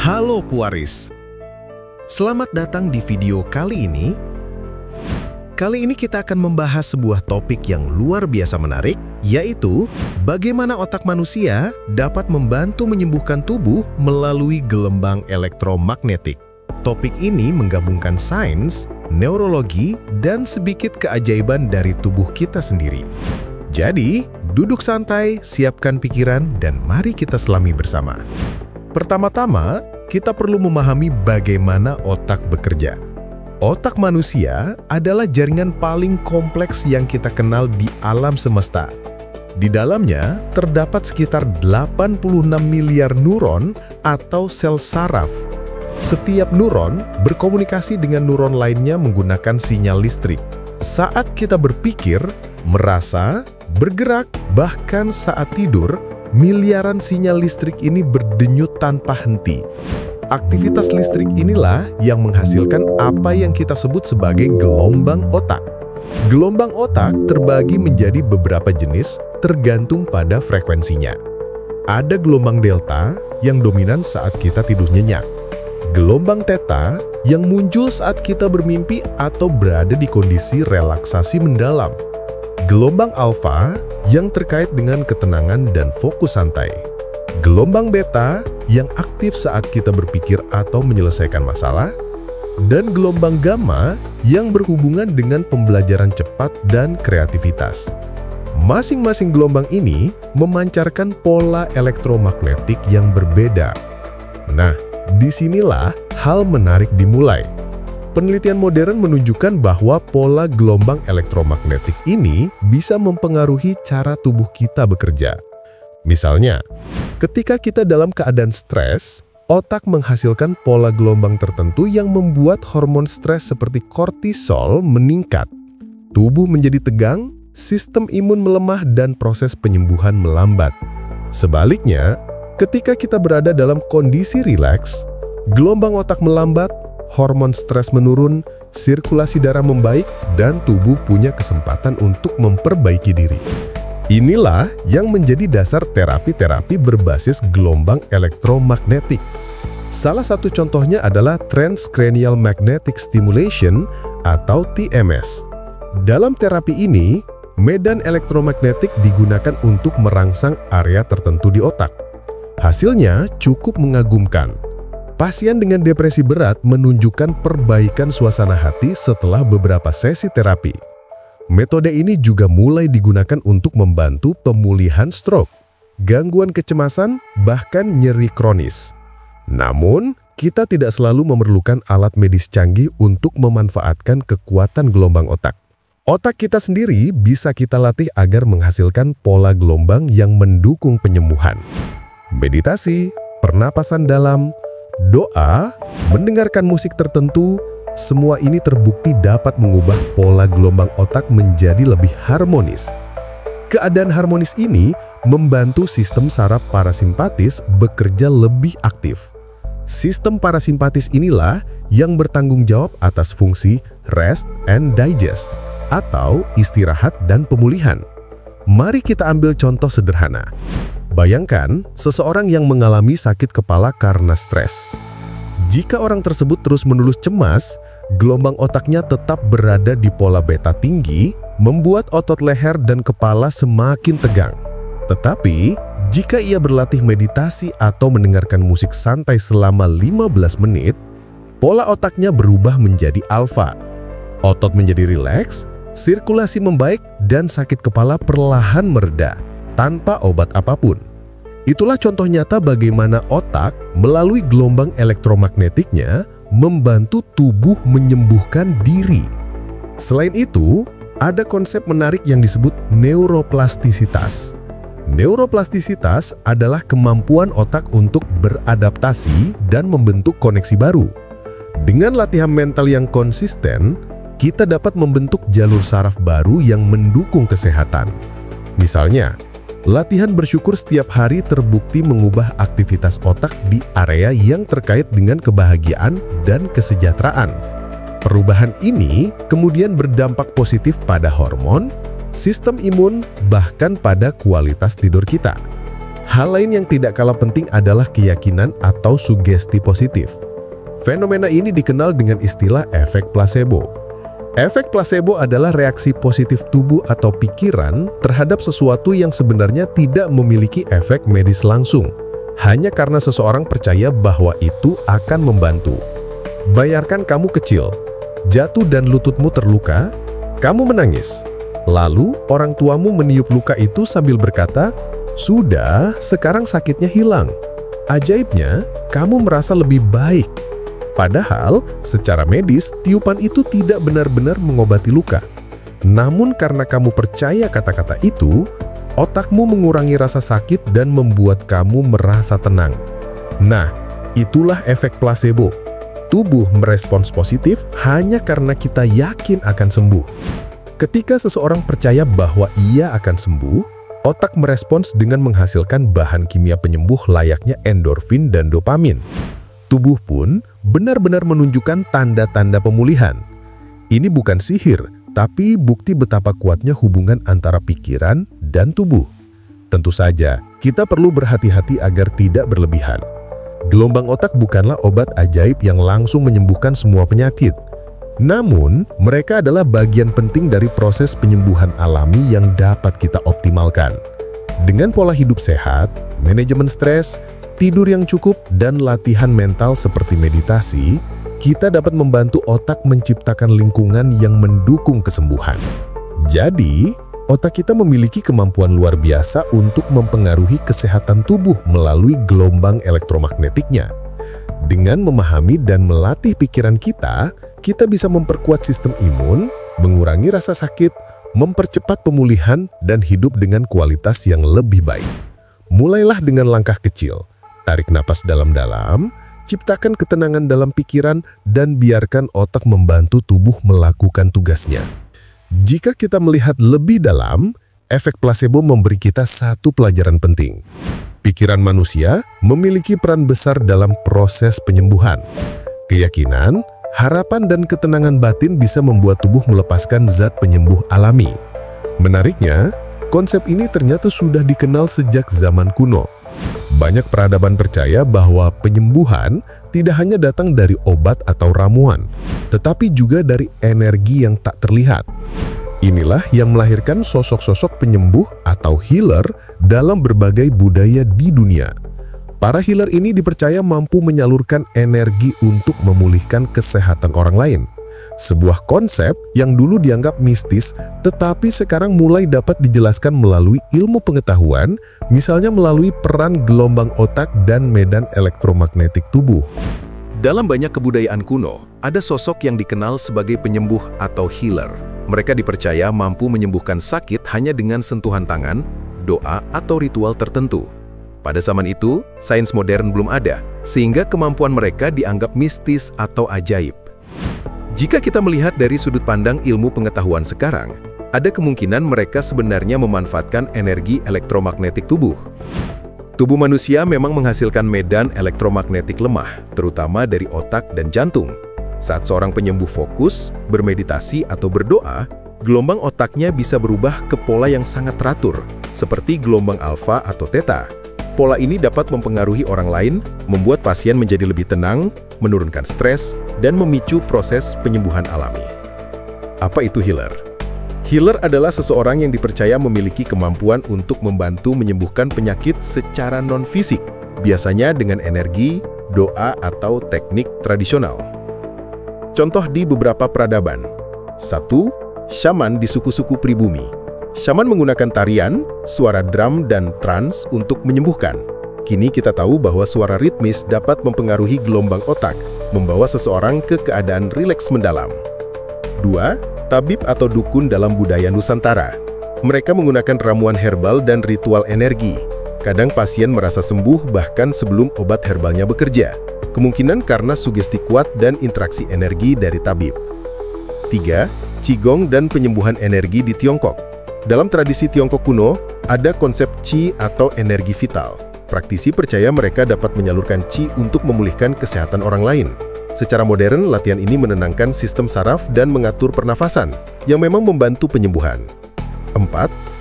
Halo Puaris, selamat datang di video kali ini. Kali ini kita akan membahas sebuah topik yang luar biasa menarik, yaitu bagaimana otak manusia dapat membantu menyembuhkan tubuh melalui gelembang elektromagnetik. Topik ini menggabungkan sains, neurologi, dan sedikit keajaiban dari tubuh kita sendiri. Jadi, duduk santai, siapkan pikiran, dan mari kita selami bersama. Pertama-tama, kita perlu memahami bagaimana otak bekerja. Otak manusia adalah jaringan paling kompleks yang kita kenal di alam semesta. Di dalamnya terdapat sekitar 86 miliar neuron atau sel saraf. Setiap neuron berkomunikasi dengan neuron lainnya menggunakan sinyal listrik. Saat kita berpikir, merasa, bergerak, bahkan saat tidur, miliaran sinyal listrik ini berdenyut tanpa henti. Aktivitas listrik inilah yang menghasilkan apa yang kita sebut sebagai gelombang otak. Gelombang otak terbagi menjadi beberapa jenis tergantung pada frekuensinya. Ada gelombang delta yang dominan saat kita tidur nyenyak. Gelombang theta yang muncul saat kita bermimpi atau berada di kondisi relaksasi mendalam. Gelombang alfa yang terkait dengan ketenangan dan fokus santai. Gelombang beta yang aktif saat kita berpikir atau menyelesaikan masalah. Dan gelombang gamma yang berhubungan dengan pembelajaran cepat dan kreativitas. Masing-masing gelombang ini memancarkan pola elektromagnetik yang berbeda. Nah, di sinilah hal menarik dimulai. Penelitian modern menunjukkan bahwa pola gelombang elektromagnetik ini bisa mempengaruhi cara tubuh kita bekerja. Misalnya, ketika kita dalam keadaan stres, otak menghasilkan pola gelombang tertentu yang membuat hormon stres seperti kortisol meningkat. Tubuh menjadi tegang, sistem imun melemah, dan proses penyembuhan melambat. Sebaliknya, ketika kita berada dalam kondisi rileks, gelombang otak melambat, hormon stres menurun, sirkulasi darah membaik, dan tubuh punya kesempatan untuk memperbaiki diri. Inilah yang menjadi dasar terapi-terapi berbasis gelombang elektromagnetik. Salah satu contohnya adalah Transcranial Magnetic Stimulation atau TMS. Dalam terapi ini, medan elektromagnetik digunakan untuk merangsang area tertentu di otak. Hasilnya cukup mengagumkan. Pasien dengan depresi berat menunjukkan perbaikan suasana hati setelah beberapa sesi terapi. Metode ini juga mulai digunakan untuk membantu pemulihan stroke, gangguan kecemasan, bahkan nyeri kronis. Namun, kita tidak selalu memerlukan alat medis canggih untuk memanfaatkan kekuatan gelombang otak. Otak kita sendiri bisa kita latih agar menghasilkan pola gelombang yang mendukung penyembuhan. Meditasi, pernapasan dalam, doa, mendengarkan musik tertentu, semua ini terbukti dapat mengubah pola gelombang otak menjadi lebih harmonis. Keadaan harmonis ini membantu sistem saraf parasimpatis bekerja lebih aktif. Sistem parasimpatis inilah yang bertanggung jawab atas fungsi rest and digest atau istirahat dan pemulihan. Mari kita ambil contoh sederhana. Bayangkan seseorang yang mengalami sakit kepala karena stres. Jika orang tersebut terus-menerus cemas, gelombang otaknya tetap berada di pola beta tinggi, membuat otot leher dan kepala semakin tegang. Tetapi, jika ia berlatih meditasi atau mendengarkan musik santai selama 15 menit, pola otaknya berubah menjadi alfa. Otot menjadi rileks, sirkulasi membaik, dan sakit kepala perlahan mereda tanpa obat apa pun. Itulah contoh nyata bagaimana otak melalui gelombang elektromagnetiknya membantu tubuh menyembuhkan diri. Selain itu, ada konsep menarik yang disebut neuroplastisitas. Neuroplastisitas adalah kemampuan otak untuk beradaptasi dan membentuk koneksi baru. Dengan latihan mental yang konsisten, kita dapat membentuk jalur saraf baru yang mendukung kesehatan. Misalnya, Latihan bersyukur setiap hari terbukti mengubah aktivitas otak di area yang terkait dengan kebahagiaan dan kesejahteraan. Perubahan ini kemudian berdampak positif pada hormon, sistem imun, bahkan pada kualitas tidur kita. Hal lain yang tidak kalah penting adalah keyakinan atau sugesti positif. Fenomena ini dikenal dengan istilah efek placebo. Efek placebo adalah reaksi positif tubuh atau pikiran terhadap sesuatu yang sebenarnya tidak memiliki efek medis langsung, hanya karena seseorang percaya bahwa itu akan membantu. Bayarkan kamu kecil, jatuh dan lututmu terluka, kamu menangis. Lalu orang tuamu meniup luka itu sambil berkata, sudah, sekarang sakitnya hilang. Ajaibnya, kamu merasa lebih baik. Padahal, secara medis, tiupan itu tidak benar-benar mengobati luka. Namun karena kamu percaya kata-kata itu, otakmu mengurangi rasa sakit dan membuat kamu merasa tenang. Nah, itulah efek placebo. Tubuh merespons positif hanya karena kita yakin akan sembuh. Ketika seseorang percaya bahwa ia akan sembuh, Otak merespons dengan menghasilkan bahan kimia penyembuh layaknya endorfin dan dopamin. Tubuh pun benar-benar menunjukkan tanda-tanda pemulihan. Ini bukan sihir, tapi bukti betapa kuatnya hubungan antara pikiran dan tubuh. Tentu saja, kita perlu berhati-hati agar tidak berlebihan. Gelombang otak bukanlah obat ajaib yang langsung menyembuhkan semua penyakit. Namun, mereka adalah bagian penting dari proses penyembuhan alami yang dapat kita optimalkan. Dengan pola hidup sehat, manajemen stres, tidur yang cukup, dan latihan mental seperti meditasi, kita dapat membantu otak menciptakan lingkungan yang mendukung kesembuhan. Jadi, otak kita memiliki kemampuan luar biasa untuk mempengaruhi kesehatan tubuh melalui gelombang elektromagnetiknya. Dengan memahami dan melatih pikiran kita, kita bisa memperkuat sistem imun, mengurangi rasa sakit, mempercepat pemulihan, dan hidup dengan kualitas yang lebih baik. Mulailah dengan langkah kecil. Tarik napas dalam-dalam, ciptakan ketenangan dalam pikiran, dan biarkan otak membantu tubuh melakukan tugasnya. Jika kita melihat lebih dalam, efek placebo memberi kita satu pelajaran penting. Pikiran manusia memiliki peran besar dalam proses penyembuhan. Keyakinan, Harapan dan ketenangan batin bisa membuat tubuh melepaskan zat penyembuh alami. Menariknya, konsep ini ternyata sudah dikenal sejak zaman kuno. Banyak peradaban percaya bahwa penyembuhan tidak hanya datang dari obat atau ramuan, tetapi juga dari energi yang tak terlihat. Inilah yang melahirkan sosok-sosok penyembuh atau healer dalam berbagai budaya di dunia. Para healer ini dipercaya mampu menyalurkan energi untuk memulihkan kesehatan orang lain. Sebuah konsep yang dulu dianggap mistis, tetapi sekarang mulai dapat dijelaskan melalui ilmu pengetahuan, misalnya melalui peran gelombang otak dan medan elektromagnetik tubuh. Dalam banyak kebudayaan kuno, ada sosok yang dikenal sebagai penyembuh atau healer. Mereka dipercaya mampu menyembuhkan sakit hanya dengan sentuhan tangan, doa, atau ritual tertentu. Pada zaman itu, sains modern belum ada, sehingga kemampuan mereka dianggap mistis atau ajaib. Jika kita melihat dari sudut pandang ilmu pengetahuan sekarang, ada kemungkinan mereka sebenarnya memanfaatkan energi elektromagnetik tubuh. Tubuh manusia memang menghasilkan medan elektromagnetik lemah, terutama dari otak dan jantung. Saat seorang penyembuh fokus, bermeditasi, atau berdoa, gelombang otaknya bisa berubah ke pola yang sangat teratur, seperti gelombang alfa atau theta. Pola ini dapat mempengaruhi orang lain, membuat pasien menjadi lebih tenang, menurunkan stres, dan memicu proses penyembuhan alami. Apa itu healer? Healer adalah seseorang yang dipercaya memiliki kemampuan untuk membantu menyembuhkan penyakit secara non-fisik, biasanya dengan energi, doa, atau teknik tradisional. Contoh di beberapa peradaban. 1. Shaman di suku-suku pribumi. Shaman menggunakan tarian, suara drum, dan trans untuk menyembuhkan. Kini kita tahu bahwa suara ritmis dapat mempengaruhi gelombang otak, membawa seseorang ke keadaan rileks mendalam. 2. Tabib atau dukun dalam budaya Nusantara. Mereka menggunakan ramuan herbal dan ritual energi. Kadang pasien merasa sembuh bahkan sebelum obat herbalnya bekerja. Kemungkinan karena sugesti kuat dan interaksi energi dari tabib. 3. Qigong dan penyembuhan energi di Tiongkok. Dalam tradisi Tiongkok kuno, ada konsep Qi atau energi vital. Praktisi percaya mereka dapat menyalurkan Qi untuk memulihkan kesehatan orang lain. Secara modern, latihan ini menenangkan sistem saraf dan mengatur pernafasan, yang memang membantu penyembuhan. 4.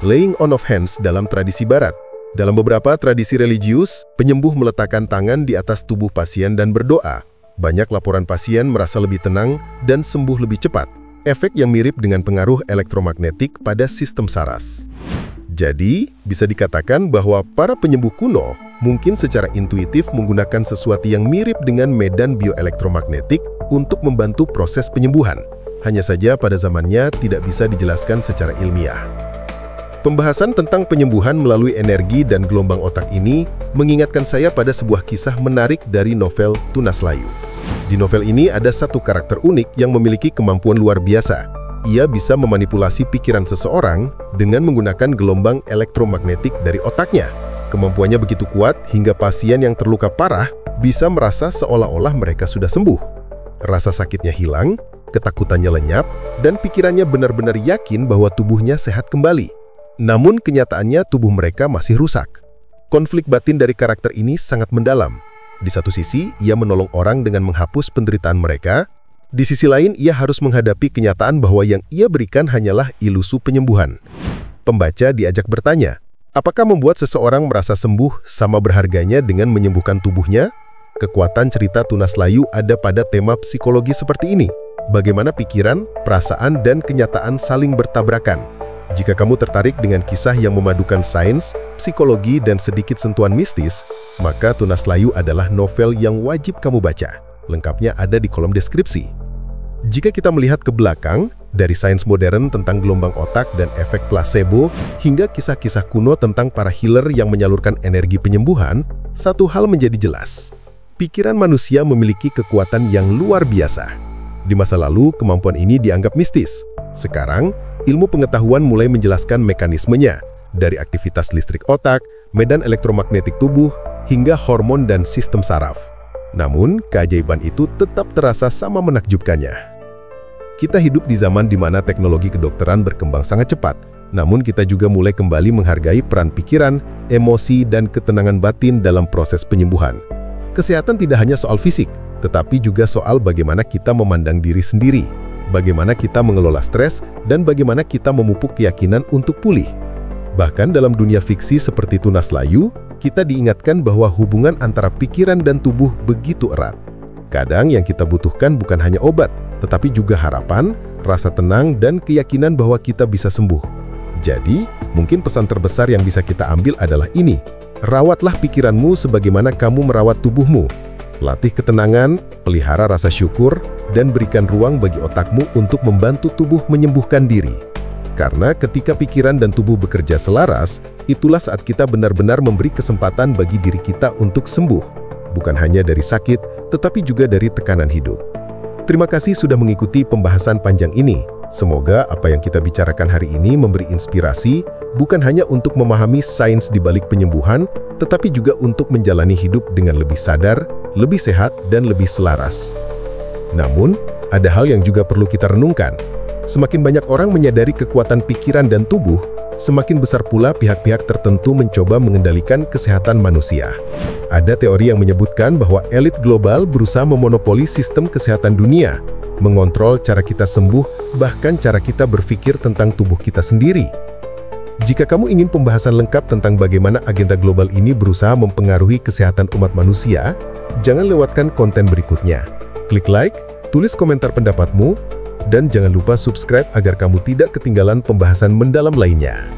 Laying on of hands dalam tradisi barat. Dalam beberapa tradisi religius, penyembuh meletakkan tangan di atas tubuh pasien dan berdoa. Banyak laporan pasien merasa lebih tenang dan sembuh lebih cepat. Efek yang mirip dengan pengaruh elektromagnetik pada sistem saras. Jadi, bisa dikatakan bahwa para penyembuh kuno mungkin secara intuitif menggunakan sesuatu yang mirip dengan medan bioelektromagnetik untuk membantu proses penyembuhan. Hanya saja pada zamannya tidak bisa dijelaskan secara ilmiah. Pembahasan tentang penyembuhan melalui energi dan gelombang otak ini mengingatkan saya pada sebuah kisah menarik dari novel Tunas Layu. Di novel ini ada satu karakter unik yang memiliki kemampuan luar biasa. Ia bisa memanipulasi pikiran seseorang dengan menggunakan gelombang elektromagnetik dari otaknya. Kemampuannya begitu kuat hingga pasien yang terluka parah bisa merasa seolah-olah mereka sudah sembuh. Rasa sakitnya hilang, ketakutannya lenyap, dan pikirannya benar-benar yakin bahwa tubuhnya sehat kembali. Namun kenyataannya tubuh mereka masih rusak. Konflik batin dari karakter ini sangat mendalam. Di satu sisi, ia menolong orang dengan menghapus penderitaan mereka. Di sisi lain, ia harus menghadapi kenyataan bahwa yang ia berikan hanyalah ilusu penyembuhan. Pembaca diajak bertanya, apakah membuat seseorang merasa sembuh sama berharganya dengan menyembuhkan tubuhnya? Kekuatan cerita Tunas Layu ada pada tema psikologi seperti ini. Bagaimana pikiran, perasaan, dan kenyataan saling bertabrakan. Jika kamu tertarik dengan kisah yang memadukan sains, psikologi, dan sedikit sentuhan mistis, maka Tunas Layu adalah novel yang wajib kamu baca. Lengkapnya ada di kolom deskripsi. Jika kita melihat ke belakang, dari sains modern tentang gelombang otak dan efek placebo, hingga kisah-kisah kuno tentang para healer yang menyalurkan energi penyembuhan, satu hal menjadi jelas. Pikiran manusia memiliki kekuatan yang luar biasa. Di masa lalu, kemampuan ini dianggap mistis. Sekarang, ilmu pengetahuan mulai menjelaskan mekanismenya, dari aktivitas listrik otak, medan elektromagnetik tubuh, hingga hormon dan sistem saraf. Namun, keajaiban itu tetap terasa sama menakjubkannya. Kita hidup di zaman di mana teknologi kedokteran berkembang sangat cepat, namun kita juga mulai kembali menghargai peran pikiran, emosi, dan ketenangan batin dalam proses penyembuhan. Kesehatan tidak hanya soal fisik, tetapi juga soal bagaimana kita memandang diri sendiri, bagaimana kita mengelola stres, dan bagaimana kita memupuk keyakinan untuk pulih. Bahkan dalam dunia fiksi seperti Tunas Layu, kita diingatkan bahwa hubungan antara pikiran dan tubuh begitu erat. Kadang yang kita butuhkan bukan hanya obat, tetapi juga harapan, rasa tenang, dan keyakinan bahwa kita bisa sembuh. Jadi, mungkin pesan terbesar yang bisa kita ambil adalah ini. Rawatlah pikiranmu sebagaimana kamu merawat tubuhmu. Latih ketenangan, pelihara rasa syukur, dan berikan ruang bagi otakmu untuk membantu tubuh menyembuhkan diri. Karena ketika pikiran dan tubuh bekerja selaras, itulah saat kita benar-benar memberi kesempatan bagi diri kita untuk sembuh. Bukan hanya dari sakit, tetapi juga dari tekanan hidup. Terima kasih sudah mengikuti pembahasan panjang ini. Semoga apa yang kita bicarakan hari ini memberi inspirasi, bukan hanya untuk memahami sains di balik penyembuhan, tetapi juga untuk menjalani hidup dengan lebih sadar, lebih sehat, dan lebih selaras. Namun, ada hal yang juga perlu kita renungkan. Semakin banyak orang menyadari kekuatan pikiran dan tubuh, semakin besar pula pihak-pihak tertentu mencoba mengendalikan kesehatan manusia. Ada teori yang menyebutkan bahwa elit global berusaha memonopoli sistem kesehatan dunia, mengontrol cara kita sembuh, bahkan cara kita berpikir tentang tubuh kita sendiri. Jika kamu ingin pembahasan lengkap tentang bagaimana agenda global ini berusaha mempengaruhi kesehatan umat manusia, jangan lewatkan konten berikutnya. Klik like, tulis komentar pendapatmu, dan jangan lupa subscribe agar kamu tidak ketinggalan pembahasan mendalam lainnya.